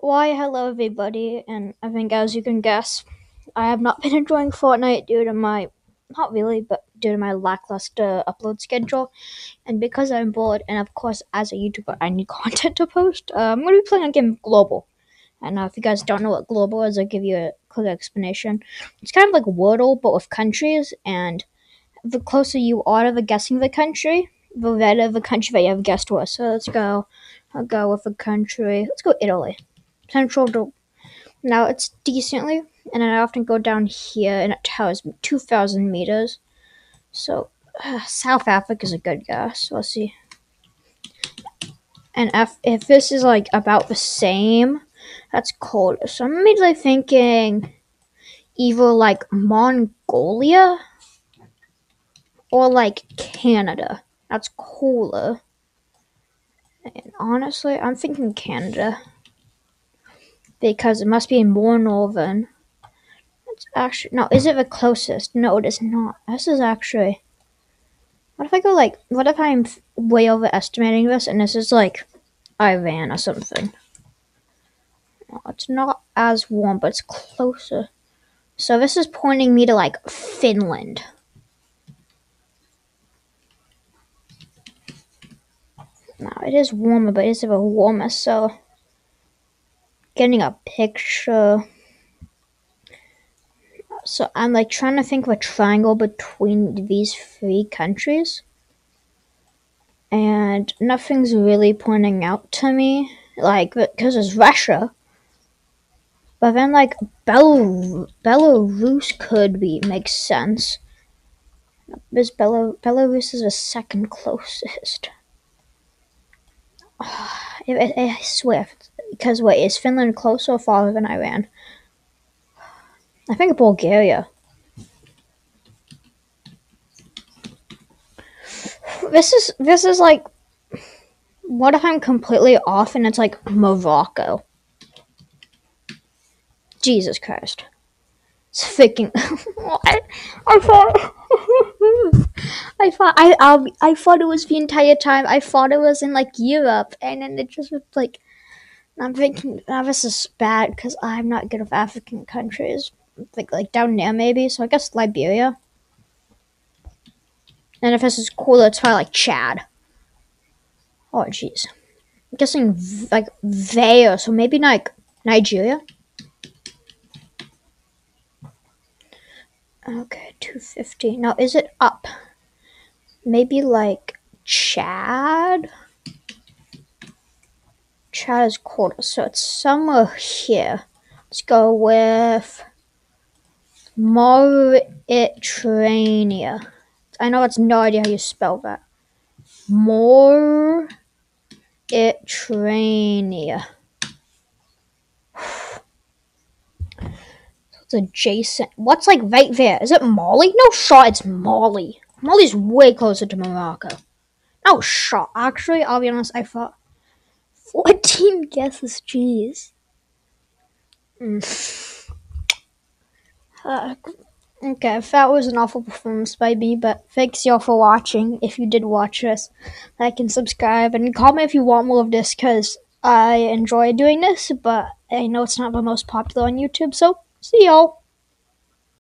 Why, hello everybody, and I think as you can guess, I have not been enjoying Fortnite due to my, not really, but due to my lackluster upload schedule, and because I'm bored, and of course as a YouTuber I need content to post, uh, I'm going to be playing a game Globle. And uh, if you guys don't know what Globle is, I'll give you a quick explanation. It's kind of like Wordle, but with countries, and the closer you are to the guessing the country, the better the country that you have guessed was. So let's go. I'll go with a country. Let's go Italy central to now it's decently and I often go down here and it me 2000 meters. So uh, South Africa is a good guess. Let's see. And if, if this is like about the same that's cold. So I'm immediately thinking either like Mongolia or like Canada. That's cooler. And honestly I'm thinking Canada because it must be more northern. It's actually no. Is it the closest? No, it is not. This is actually. What if I go like? What if I'm way overestimating this and this is like Iran or something? No, it's not as warm, but it's closer. So this is pointing me to like Finland. Now it is warmer, but it's bit warmer, so getting a picture. So I'm like trying to think of a triangle between these three countries. And nothing's really pointing out to me. Like, because it's Russia. But then, like, Bel- Belarus could be, makes sense. Bel- Belarus is the second closest. I, I, I swear, because wait, is Finland closer or farther than Iran? I think Bulgaria. This is this is like what if I'm completely off and it's like Morocco? Jesus Christ. It's freaking I, I thought I thought I I I thought it was the entire time. I thought it was in like Europe and then it just was like I'm thinking now this is bad because I'm not good with African countries. Think like down there maybe. So I guess Liberia. And if this is cooler, it's probably like Chad. Oh jeez. I'm guessing like there, so maybe like Nigeria. Okay, 250. Now is it up? Maybe like Chad? Chad quarter, so it's somewhere here. Let's go with Mauritania. I know it's no idea how you spell that. Mauritania. it's adjacent. What's like right there? Is it Mali? No shot, it's Mali. Mali's way closer to Morocco. No shot. Actually, I'll be honest, I thought 14 guesses, jeez. Mm. Uh, okay, that was an awful performance by me, but thanks y'all for watching. If you did watch this, like and subscribe, and comment if you want more of this, because I enjoy doing this, but I know it's not the most popular on YouTube, so see y'all.